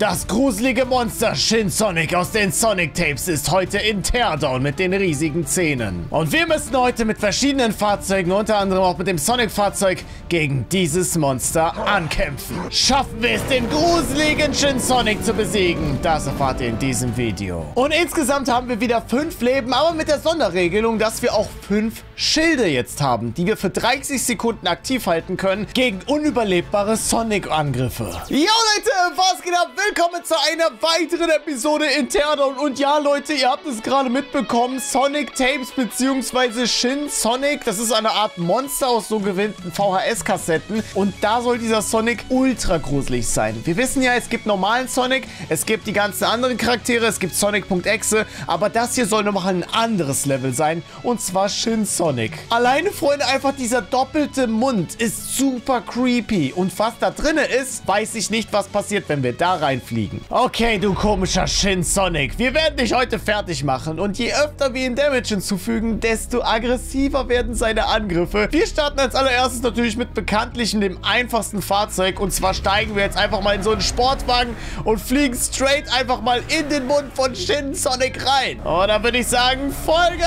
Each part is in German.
Das gruselige Monster Shin Sonic aus den Sonic Tapes ist heute in Teardown mit den riesigen Zähnen. Und wir müssen heute mit verschiedenen Fahrzeugen, unter anderem auch mit dem Sonic-Fahrzeug, gegen dieses Monster ankämpfen. Schaffen wir es, den gruseligen Shin Sonic zu besiegen? Das erfahrt ihr in diesem Video. Und insgesamt haben wir wieder fünf Leben, aber mit der Sonderregelung, dass wir auch fünf Schilde jetzt haben, die wir für 30 Sekunden aktiv halten können gegen unüberlebbare Sonic-Angriffe. Jo Leute, was geht ab? Willkommen zu einer weiteren Episode in Teardown. Und ja, Leute, ihr habt es gerade mitbekommen. Sonic Tapes bzw. Shin Sonic. Das ist eine Art Monster aus so gewinnten VHS-Kassetten. Und da soll dieser Sonic ultra gruselig sein. Wir wissen ja, es gibt normalen Sonic, es gibt die ganzen anderen Charaktere, es gibt Sonic.exe. Aber das hier soll nochmal ein anderes Level sein. Und zwar Shin Sonic. Alleine, Freunde, einfach dieser doppelte Mund ist super creepy. Und was da drin ist, weiß ich nicht, was passiert, wenn wir da rein reinfliegen. Okay, du komischer Shin Sonic. Wir werden dich heute fertig machen. Und je öfter wir ihm Damage hinzufügen, desto aggressiver werden seine Angriffe. Wir starten als allererstes natürlich mit bekanntlichen dem einfachsten Fahrzeug. Und zwar steigen wir jetzt einfach mal in so einen Sportwagen und fliegen straight einfach mal in den Mund von Shin Sonic rein. Und dann würde ich sagen, Folge...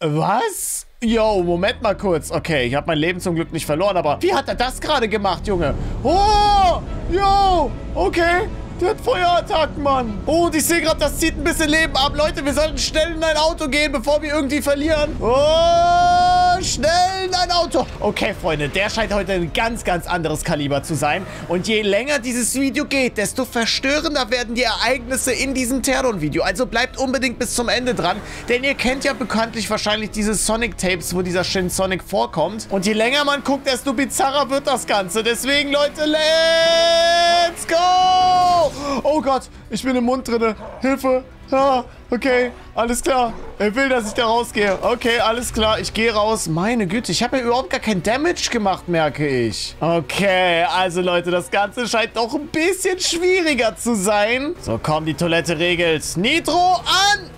Was? Yo, Moment mal kurz. Okay, ich habe mein Leben zum Glück nicht verloren, aber wie hat er das gerade gemacht, Junge? Oh, yo, okay. Der hat Feuerattacken, Mann. Oh, und ich sehe gerade, das zieht ein bisschen Leben ab. Leute, wir sollten schnell in ein Auto gehen, bevor wir irgendwie verlieren. Oh, schnell in ein Auto. Okay, Freunde, der scheint heute ein ganz, ganz anderes Kaliber zu sein. Und je länger dieses Video geht, desto verstörender werden die Ereignisse in diesem Teardon-Video. Also bleibt unbedingt bis zum Ende dran, denn ihr kennt ja bekanntlich wahrscheinlich diese Sonic-Tapes, wo dieser Shin Sonic vorkommt. Und je länger man guckt, desto bizarrer wird das Ganze. Deswegen, Leute, let's go! Oh Gott, ich bin im Mund drinne. Hilfe. Ah, okay, alles klar. Er will, dass ich da rausgehe. Okay, alles klar, ich gehe raus. Meine Güte, ich habe ja überhaupt gar kein Damage gemacht, merke ich. Okay, also Leute, das Ganze scheint doch ein bisschen schwieriger zu sein. So, komm, die Toilette regelt. Nitro an!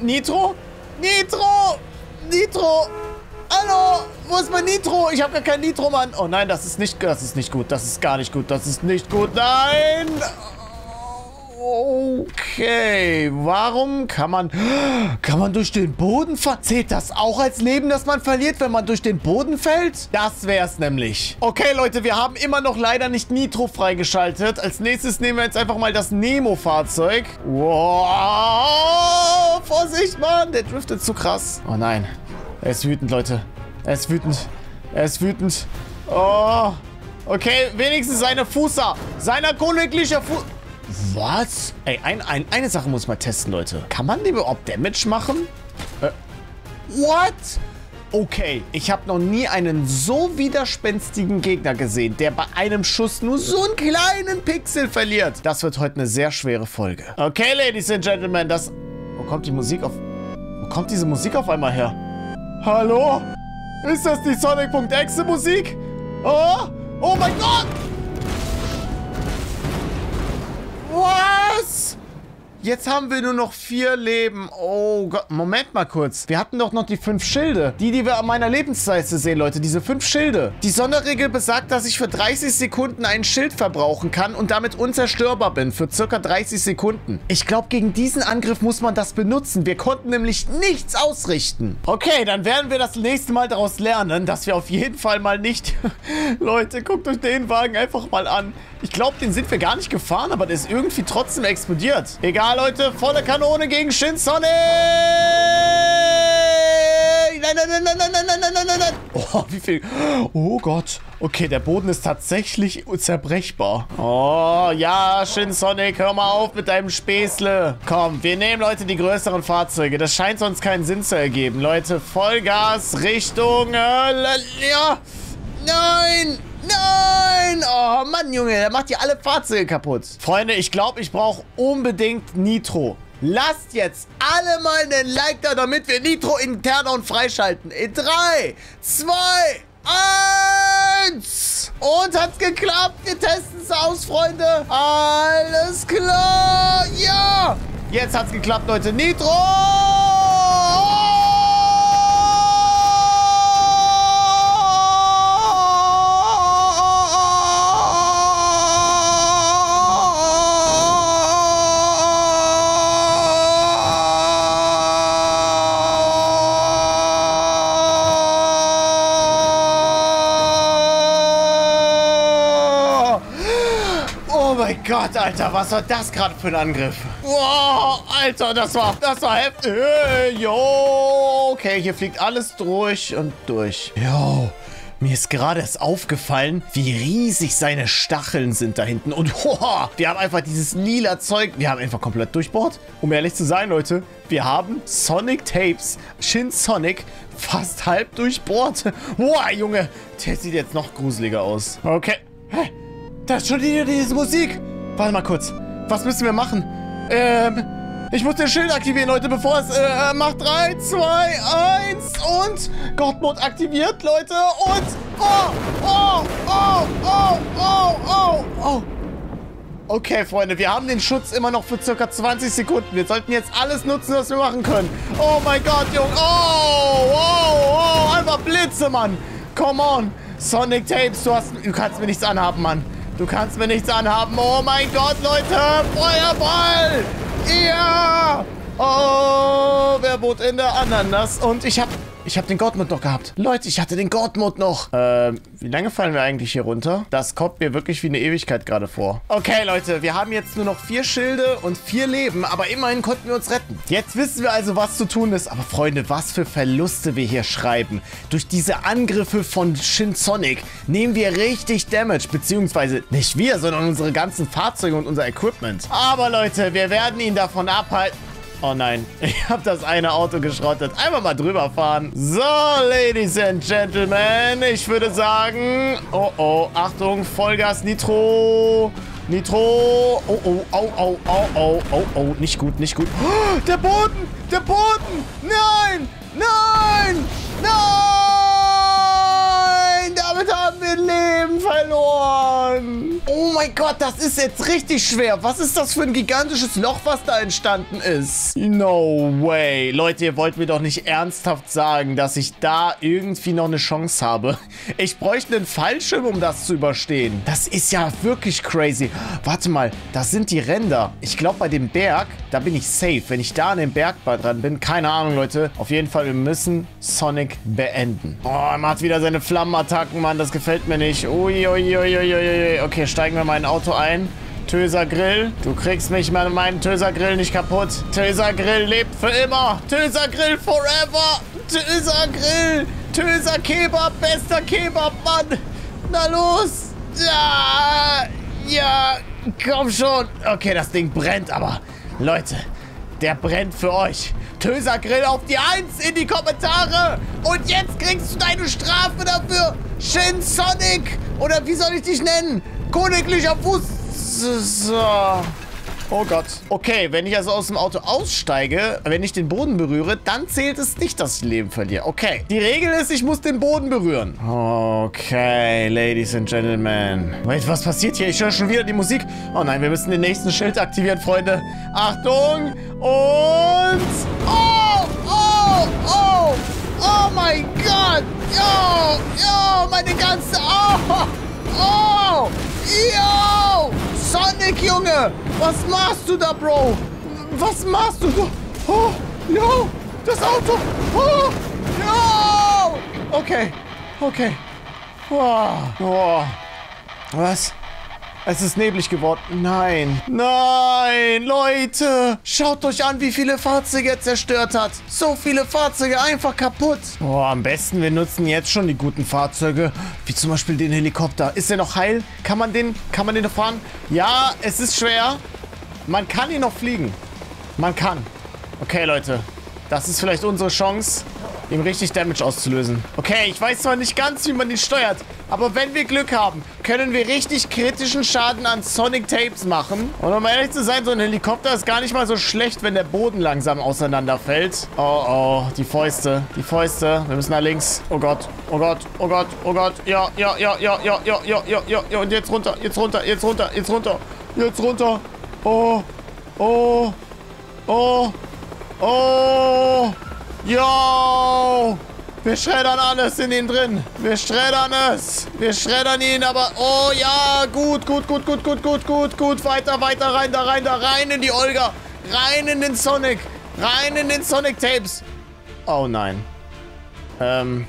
Nitro? Nitro! Nitro! Hallo, wo ist mein Nitro? Ich habe gar kein Nitro, Mann. Oh nein, das ist nicht, das ist nicht gut. Das ist gar nicht gut. Das ist nicht gut. Nein! Okay, warum kann man... Kann man durch den Boden fallen? Zählt das auch als Leben, das man verliert, wenn man durch den Boden fällt? Das wäre es nämlich. Okay, Leute, wir haben immer noch leider nicht Nitro freigeschaltet. Als nächstes nehmen wir jetzt einfach mal das Nemo-Fahrzeug. Wow, Vorsicht, Mann. Der driftet zu krass. Oh nein. Er ist wütend, Leute. Er ist wütend. Er ist wütend. Oh. Okay, wenigstens seine Fußer. Seiner königliche Fuß... Was? Ey, ein, ein, eine Sache muss ich mal testen, Leute. Kann man dem überhaupt Damage machen? Äh, what? Okay, ich habe noch nie einen so widerspenstigen Gegner gesehen, der bei einem Schuss nur so einen kleinen Pixel verliert. Das wird heute eine sehr schwere Folge. Okay, Ladies and Gentlemen, das... Wo kommt die Musik auf... Wo kommt diese Musik auf einmal her? Hallo? Ist das die Sonic.exe Musik? Oh! Oh mein Gott! Jetzt haben wir nur noch vier Leben. Oh Gott, Moment mal kurz. Wir hatten doch noch die fünf Schilde. Die, die wir an meiner Lebensleiste sehen, Leute. Diese fünf Schilde. Die Sonderregel besagt, dass ich für 30 Sekunden ein Schild verbrauchen kann und damit unzerstörbar bin. Für circa 30 Sekunden. Ich glaube, gegen diesen Angriff muss man das benutzen. Wir konnten nämlich nichts ausrichten. Okay, dann werden wir das nächste Mal daraus lernen, dass wir auf jeden Fall mal nicht... Leute, guckt euch den Wagen einfach mal an. Ich glaube, den sind wir gar nicht gefahren, aber der ist irgendwie trotzdem explodiert. Egal, Leute. Volle Kanone gegen Shin Sonic. Nein, nein, nein, nein, nein, nein, nein, nein, nein, nein. Oh, wie viel. Oh Gott. Okay, der Boden ist tatsächlich zerbrechbar. Oh, ja, Shin Sonic, hör mal auf mit deinem Späßle. Komm, wir nehmen, Leute, die größeren Fahrzeuge. Das scheint sonst keinen Sinn zu ergeben. Leute, Vollgas Richtung... Äh, ja. Nein. Nein! Oh Mann, Junge, der macht hier alle Fahrzeuge kaputt. Freunde, ich glaube, ich brauche unbedingt Nitro. Lasst jetzt alle mal einen Like da, damit wir Nitro in Teardown freischalten. In 3, 2, 1. Und hat's geklappt. Wir testen es aus, Freunde. Alles klar. Ja. Jetzt hat's geklappt, Leute. Nitro. Gott, Alter, was war das gerade für ein Angriff? Wow, Alter, das war, das war heftig. Yo. Okay, hier fliegt alles durch und durch. Yo. Mir ist gerade erst aufgefallen, wie riesig seine Stacheln sind da hinten. Und hoha, wir haben einfach dieses lila Zeug. Wir haben einfach komplett durchbohrt. Um ehrlich zu sein, Leute, wir haben Sonic Tapes, Shin Sonic, fast halb durchbohrt. Boah, Junge, der sieht jetzt noch gruseliger aus. Okay. Hä? Da ist schon wieder diese Musik. Warte mal kurz. Was müssen wir machen? Ähm, ich muss den Schild aktivieren, Leute, bevor es äh, macht. 3, 2, 1 und Gottmod aktiviert, Leute. Und oh, oh, oh, oh, oh, oh, oh. Okay, Freunde, wir haben den Schutz immer noch für circa 20 Sekunden. Wir sollten jetzt alles nutzen, was wir machen können. Oh mein Gott, Junge. Oh, oh, oh. Einfach Blitze, Mann. Come on. Sonic Tapes, du, hast, du kannst mir nichts anhaben, Mann. Du kannst mir nichts anhaben. Oh mein Gott, Leute. Feuerball. Ja. Oh, wer bot in der Ananas? Und ich habe ich habe den God-Mode noch gehabt. Leute, ich hatte den God-Mode noch. Ähm, wie lange fallen wir eigentlich hier runter? Das kommt mir wirklich wie eine Ewigkeit gerade vor. Okay, Leute, wir haben jetzt nur noch vier Schilde und vier Leben, aber immerhin konnten wir uns retten. Jetzt wissen wir also, was zu tun ist. Aber Freunde, was für Verluste wir hier schreiben. Durch diese Angriffe von Shin Sonic nehmen wir richtig Damage, beziehungsweise nicht wir, sondern unsere ganzen Fahrzeuge und unser Equipment. Aber Leute, wir werden ihn davon abhalten. Oh nein, ich habe das eine Auto geschrottet. Einfach mal drüber fahren. So, Ladies and Gentlemen, ich würde sagen... Oh, oh, Achtung, Vollgas Nitro. Nitro. Oh, oh, au, au, au, au, oh, oh, nicht gut, nicht gut. Oh, der Boden, der Boden. Nein, nein, nein. Damit haben wir Leben verloren. Oh mein Gott, das ist jetzt richtig schwer. Was ist das für ein gigantisches Loch, was da entstanden ist? No way. Leute, ihr wollt mir doch nicht ernsthaft sagen, dass ich da irgendwie noch eine Chance habe. Ich bräuchte einen Fallschirm, um das zu überstehen. Das ist ja wirklich crazy. Warte mal, das sind die Ränder. Ich glaube, bei dem Berg, da bin ich safe. Wenn ich da an dem Berg dran bin, keine Ahnung, Leute. Auf jeden Fall, wir müssen Sonic beenden. Oh, er macht wieder seine Flammenattacken, Mann. Das gefällt mir nicht. Uiuiuiuiui. Okay, steigen wir mal in ein Auto ein. Töser Grill, du kriegst mich mit meinen Töser Grill nicht kaputt. Töser Grill lebt für immer. Töser Grill forever. Töser Grill. Töser Kebab, bester Kebab, Mann. Na los. Ja, ja, komm schon. Okay, das Ding brennt, aber Leute, der brennt für euch. Töser Grill auf die Eins in die Kommentare. Und jetzt kriegst du deine Strafe dafür. Shin Sonic. Oder wie soll ich dich nennen? Königlicher Fuß. Oh Gott. Okay, wenn ich also aus dem Auto aussteige, wenn ich den Boden berühre, dann zählt es nicht, dass ich Leben verliere. Okay. Die Regel ist, ich muss den Boden berühren. Okay, Ladies and Gentlemen. Wait, was passiert hier? Ich höre schon wieder die Musik. Oh nein, wir müssen den nächsten Schild aktivieren, Freunde. Achtung. Und... Oh, oh, oh. Oh mein Gott. Yo, yo, meine ganze... Oh, oh. Yo! Sonic, Junge! Was machst du da, Bro? Was machst du da? Oh, yo! Das Auto! Oh, yo! Okay, okay. Oh, oh. Was? Es ist neblig geworden. Nein. Nein, Leute. Schaut euch an, wie viele Fahrzeuge er zerstört hat. So viele Fahrzeuge einfach kaputt. Oh, am besten wir nutzen jetzt schon die guten Fahrzeuge. Wie zum Beispiel den Helikopter. Ist der noch heil? Kann man den, kann man den noch fahren? Ja, es ist schwer. Man kann ihn noch fliegen. Man kann. Okay, Leute. Das ist vielleicht unsere Chance ihm richtig Damage auszulösen. Okay, ich weiß zwar nicht ganz, wie man ihn steuert, aber wenn wir Glück haben, können wir richtig kritischen Schaden an Sonic Tapes machen. Und um ehrlich zu sein, so ein Helikopter ist gar nicht mal so schlecht, wenn der Boden langsam auseinanderfällt. Oh, oh, die Fäuste, die Fäuste. Wir müssen nach links. Oh Gott, oh Gott, oh Gott, oh Gott. Ja, ja, ja, ja, ja, ja, ja, ja, ja, ja. Und jetzt runter, jetzt runter, jetzt runter, jetzt runter, jetzt runter. Oh, oh, oh, oh. Yo! Wir schreddern alles in ihn drin. Wir schreddern es. Wir schreddern ihn, aber... Oh ja, gut, gut, gut, gut, gut, gut, gut, gut. Weiter, weiter, rein, da rein, da rein in die Olga. Rein in den Sonic. Rein in den Sonic Tapes. Oh nein. Ähm,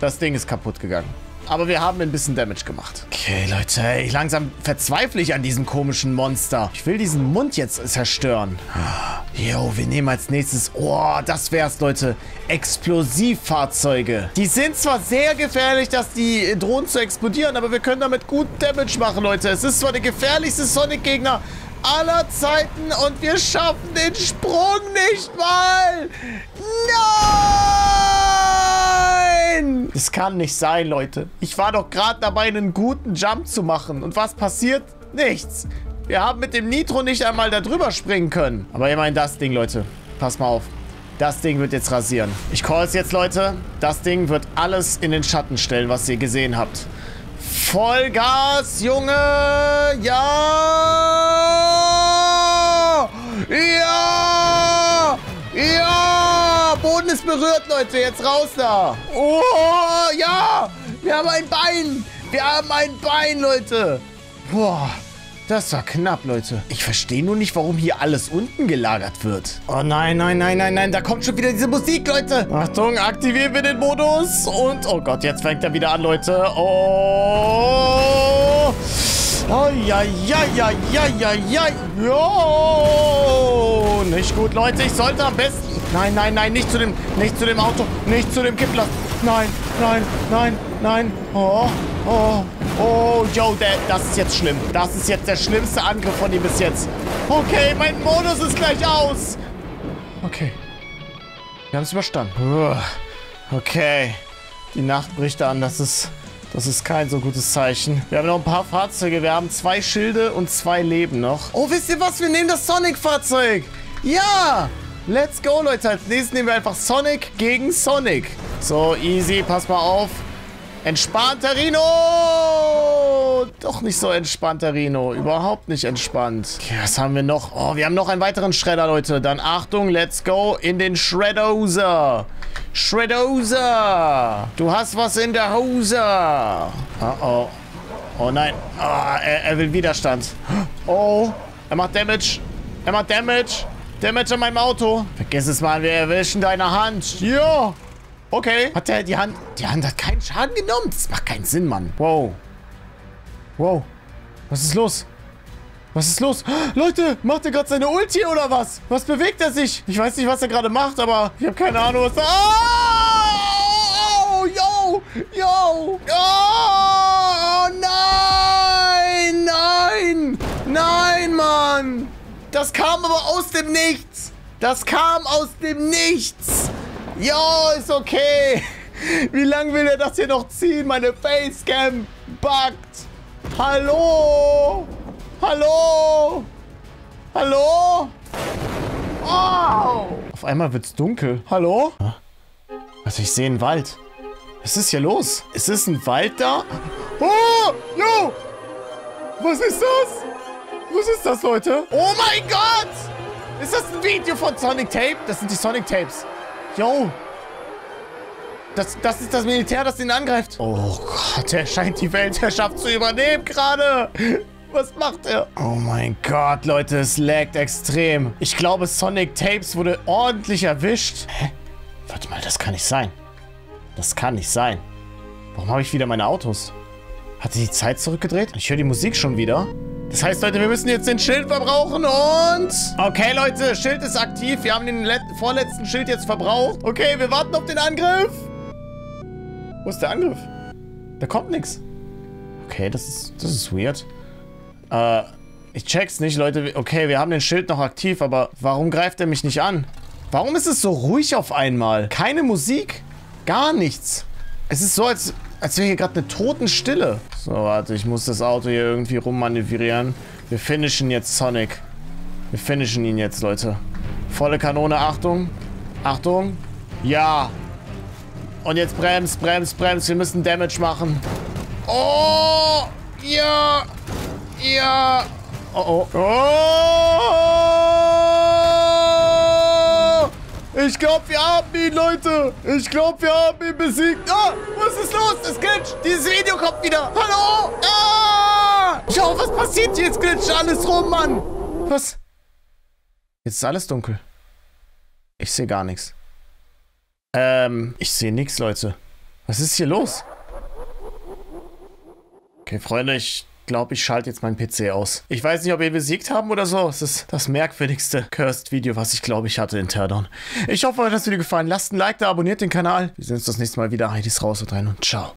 das Ding ist kaputt gegangen. Aber wir haben ein bisschen Damage gemacht. Okay, Leute, ey, langsam verzweifle ich an diesem komischen Monster. Ich will diesen Mund jetzt zerstören. Jo, wir nehmen als nächstes... Oh, das wär's, Leute. Explosivfahrzeuge. Die sind zwar sehr gefährlich, dass die drohen zu explodieren, aber wir können damit gut Damage machen, Leute. Es ist zwar der gefährlichste Sonic-Gegner, aller Zeiten und wir schaffen den Sprung nicht mal. Nein! Das kann nicht sein, Leute. Ich war doch gerade dabei, einen guten Jump zu machen. Und was passiert? Nichts. Wir haben mit dem Nitro nicht einmal da drüber springen können. Aber immerhin das Ding, Leute. Pass mal auf. Das Ding wird jetzt rasieren. Ich call es jetzt, Leute. Das Ding wird alles in den Schatten stellen, was ihr gesehen habt. Vollgas, Junge! Ja! Boden ist berührt, Leute. Jetzt raus da. Oh, ja! Wir haben ein Bein. Wir haben ein Bein, Leute. Boah. Das war knapp, Leute. Ich verstehe nur nicht, warum hier alles unten gelagert wird. Oh nein, nein, nein, nein, nein. Da kommt schon wieder diese Musik, Leute. Achtung, aktivieren wir den Modus. Und, oh Gott, jetzt fängt er wieder an, Leute. Oh. Oh, ja, ja, ja, ja, ja, ja. Jo. Nicht gut, Leute. Ich sollte am besten... Nein, nein, nein, nicht zu dem, nicht zu dem Auto. Nicht zu dem Kippler. Nein, nein, nein, nein. Oh, oh. Oh, Joe, der, das ist jetzt schlimm. Das ist jetzt der schlimmste Angriff von ihm bis jetzt. Okay, mein Modus ist gleich aus. Okay. Wir haben es überstanden. Okay. Die Nacht bricht an. Das ist, das ist kein so gutes Zeichen. Wir haben noch ein paar Fahrzeuge. Wir haben zwei Schilde und zwei Leben noch. Oh, wisst ihr was? Wir nehmen das Sonic-Fahrzeug. Ja! Let's go, Leute. Als nächstes nehmen wir einfach Sonic gegen Sonic. So, easy. Pass mal auf. Entspannter Rino! Doch nicht so entspannter Rino. Überhaupt nicht entspannt. Okay, was haben wir noch? Oh, wir haben noch einen weiteren Shredder, Leute. Dann Achtung, let's go in den Shreddoser. Shreddoser! Du hast was in der Hose. Oh, oh. Oh nein. Oh, er, er will Widerstand. Oh, er macht Damage. Er macht Damage. Damage an meinem Auto. Vergiss es mal, wir erwischen deine Hand. Ja. Okay. Hat der die Hand... Die Hand hat keinen Schaden genommen. Das macht keinen Sinn, Mann. Wow. Wow. Was ist los? Was ist los? Leute, macht er gerade seine Ulti oder was? Was bewegt er sich? Ich weiß nicht, was er gerade macht, aber ich habe keine Ahnung, was. Oh, yo, yo. Oh, nein, nein, nein, Mann. Das kam aber aus dem Nichts. Das kam aus dem Nichts. Ja, ist okay. Wie lange will er das hier noch ziehen? Meine Facecam buggt. Hallo? Hallo? Hallo? Oh! Auf einmal wird's dunkel. Hallo? Also ich sehe einen Wald. Was ist hier los? Ist es ein Wald da? Oh! Jo! Was ist das? Was ist das, Leute? Oh mein Gott! Ist das ein Video von Sonic Tape? Das sind die Sonic Tapes. Yo! Das, das ist das Militär, das ihn angreift. Oh Gott, er scheint die Weltherrschaft zu übernehmen gerade. Was macht er? Oh mein Gott, Leute, es laggt extrem. Ich glaube, Sonic Tapes wurde ordentlich erwischt. Hä? Warte mal, das kann nicht sein. Das kann nicht sein. Warum habe ich wieder meine Autos? Hat sie die Zeit zurückgedreht? Ich höre die Musik schon wieder. Das heißt, Leute, wir müssen jetzt den Schild verbrauchen und... Okay, Leute, Schild ist aktiv. Wir haben den vorletzten Schild jetzt verbraucht. Okay, wir warten auf den Angriff. Wo ist der Angriff? Da kommt nichts. Okay, das ist, das ist weird. Äh, ich check's nicht, Leute. Okay, wir haben den Schild noch aktiv, aber warum greift er mich nicht an? Warum ist es so ruhig auf einmal? Keine Musik? Gar nichts. Es ist so, als als wäre hier gerade eine Totenstille. So, warte, ich muss das Auto hier irgendwie rummanövrieren. Wir finishen jetzt Sonic. Wir finishen ihn jetzt, Leute. Volle Kanone, Achtung. Achtung. Ja. Und jetzt bremst, bremst, bremst. Wir müssen Damage machen. Oh! Ja! Ja! Oh, oh. Oh! Ich glaube, wir haben ihn, Leute. Ich glaube, wir haben ihn besiegt. Ah, was ist los? Es glitscht. Dieses Video kommt wieder. Hallo? Ah! Schau, was passiert hier? Jetzt glitscht alles rum, Mann. Was? Jetzt ist alles dunkel. Ich sehe gar nichts. Ähm, ich sehe nichts, Leute. Was ist hier los? Okay, Freunde, ich glaube, ich schalte jetzt meinen PC aus. Ich weiß nicht, ob wir besiegt haben oder so. Es ist das merkwürdigste Cursed-Video, was ich glaube ich hatte in Teardown. Ich hoffe, euch hat das Video gefallen. Lasst ein Like da, abonniert den Kanal. Wir sehen uns das nächste Mal wieder. Heidi's raus und rein und ciao.